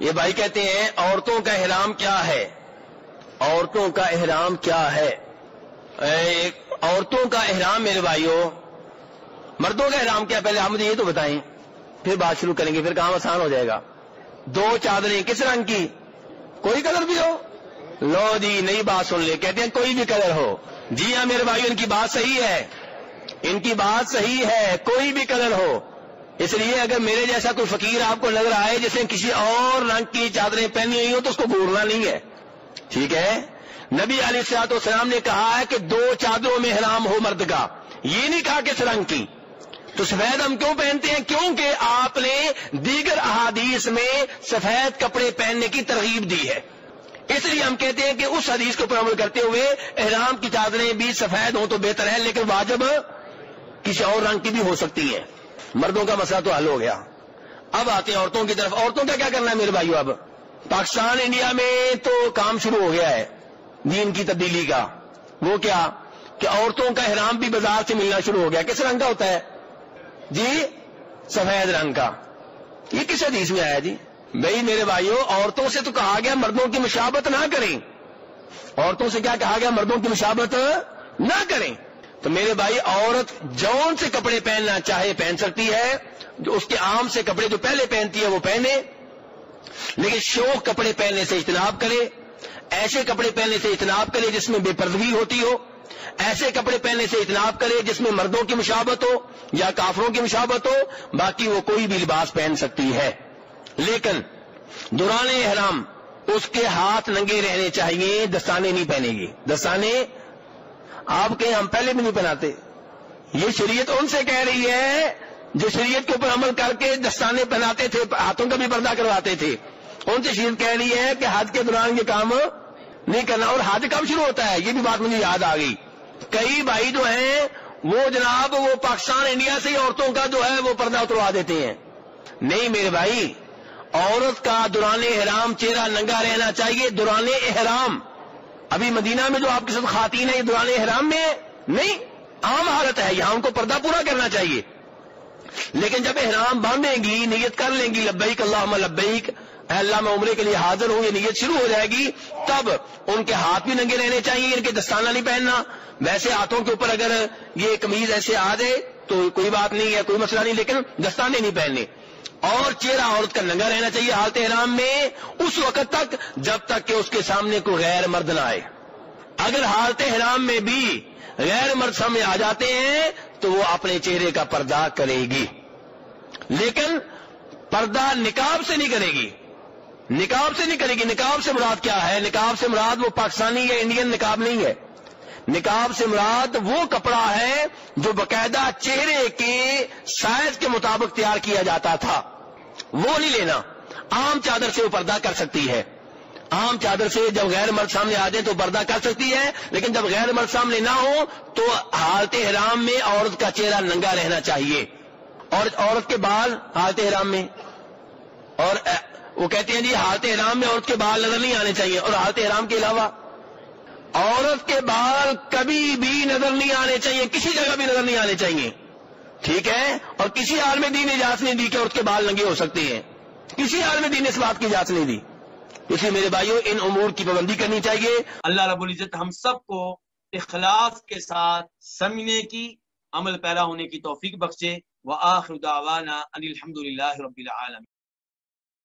ये भाई कहते हैं, औरतों का एहराम क्या है? औरतों का एहराम क्या है? औरतों का एहराम मेरे भाइयों, मर्दों का एहराम क्या? पहले आप मुझे ये तो बताएँ, फिर बात शुरू करेंगे, फिर काम आसान हो जाएगा। दो चादरें किस रंग की? कोई कलर भी हो? लो जी, नई बात सुन ले, कहते हैं कोई भी कलर हो। जी हाँ मेरे भाई इनकी बात सही है। इनकी बात सही है, कोई भी कलर हो। इसलिए अगर मेरे जैसा कोई फकीर आपको लग रहा है जिसने किसी और रंग की चादरें पहनी हुई हो तो उसको घूरना नहीं है। ठीक है? नबी अली सलाम ने कहा है कि दो चादरों में हराम हो मर्द का ये नहीं कहा किस रंग की। तो सफ़ेद हम क्यों पहनते हैं? क्योंकि आपने दीगर अहादीस में सफ़ेद कपड़े पहनने की तरगीब दी है। इसलिए हम कहते हैं कि उस हदीस के ऊपर करते हुए एहराम की चादरें भी सफ़ेद हो तो बेहतर है, लेकिन वाजब किसी और रंग की भी हो सकती है। मर्दों का मसला तो हल हो गया। अब आते हैं औरतों की तरफ़। औरतों का क्या करना है मेरे भाइयों अब? पाकिस्तान, इंडिया में तो काम शुरू हो गया है, दीन की तब्दीली का। वो क्या? कि औरतों का एहराम भी बाज़ार से मिलना शुरू हो गया। किस रंग का होता है? जी, सफ़ेद रंग का। ये किस हदीस में आया जी? भाई, मेरे भाइयों, औरतों से तो कहा गया मर्दों की मुशाबत ना करें। औरतों से क्या कहा गया? मर्दों की मुशाबत ना करें। तो मेरे भाई, औरत जौन से कपड़े पहनना चाहे, पहन सकती है। जो उसके आम से कपड़े जो पहले पहनती है, वो पहने। लेकिन शोक कपड़े पहनने से इतनाब करे। ऐसे कपड़े पहनने से इतनाब करे जिसमें बेपर्दगी होती हो। ऐसे कपड़े पहनने से इतनाब करे जिसमें मर्दों की मुशाबत हो या काफरों की मुशाबत हो। बाकी वो कोई भी लिबास पहन सकती है। लेकिन दुराने हराम, उसके हाथ नंगे रहने चाहिए, दस्ताने नहीं पहनेगी। दस्ताने आपके हम पहले भी नहीं पहनाते ये शरीयत उनसे कह रही है, जो शरीयत के ऊपर अमल करके दस्ताने पहनाते थे, हाथों का भी पर्दा करवाते थे। उनसे शरीयत कह रही है कि हज के दौरान ये काम नहीं करना, और हज कब शुरू होता है, ये भी बात मुझे याद आ गई। कई भाई जो हैं, वो जनाब, वो पाकिस्तान, इंडिया से ही औरतों का जो है, वो पर्दा उतरवा देते हैं। नहीं मेरे भाई, औरत का दुराने एहराम चेहरा नंगा रहना चाहिए दुराने एहराम अभी मदीना में जो आपके साथ खातीन है, ये दुराने एहराम में है? नहीं, आम हालत है, यहाँ उनको पर्दा पूरा करना चाहिए। लेकिन जब एहराम बांधेंगी, नियत कर लेंगी लब्बईक अल्लाह लब्बईक अल्लाह मैं उम्र के लिए हाजिर हूँ, ये नियत शुरू हो जाएगी, तब उनके हाथ भी नंगे रहने चाहिए, इनके दस्ताना नहीं पहनना। वैसे हाथों के ऊपर अगर ये कमीज ऐसे आ जाए तो कोई बात नहीं है, कोई मसला नहीं, लेकिन दस्ताने नहीं पहनने। और चेहरा औरत का नंगा रहना चाहिए हालत एहराम में, उस वक्त तक, जब तक कि उसके सामने कोई गैर मर्द ना आए। अगर हालत एहराम में भी गैर मर्द सामने आ जाते हैं तो वो अपने चेहरे का पर्दा करेगी। लेकिन पर्दा निकाब से नहीं करेगी। निकाब से नहीं करेगी। निकाब से मुराद क्या है? निकाब से मुराद वो पाकिस्तानी या इंडियन निकाब नहीं है। निकाब से मुराद वो कपड़ा है जो बकायदा चेहरे के साइज़ के मुताबिक तैयार किया जाता था। वो नहीं लेना। आम चादर से वो पर्दा कर सकती है। आम चादर से जब गैर मर्द सामने आ जाए तो पर्दा कर सकती है, लेकिन जब गैर मर्द सामने ना हो तो हालत हराम में औरत का चेहरा नंगा रहना चाहिए। और औरत के बाल हालत हराम में। और वो कहते हैं जी, हालत हराम में औरत के बाल नज़र नहीं आने चाहिए। और हालत हराम के अलावा औरत के बाल कभी भी नज़र नहीं आने चाहिए, किसी जगह भी नज़र नहीं आने चाहिए। ठीक है? और किसी हाल में दीन इजाज़त नहीं दी कि औरत के बाल नंगे हो सकते हैं। किसी हाल में दीन इस बात की इजाज़त नहीं दी। इसलिए मेरे भाइयों, इन उमूर की पाबंदी करनी चाहिए। अल्लाह रब्बुल इज़्ज़त हम सबको इखलास के साथ समझने की, अमल पैरा होने की तौफीक बख्शे। व आखिर दावाना अनिल हम्दुलिल्लाहि रब्बिल आलमीन।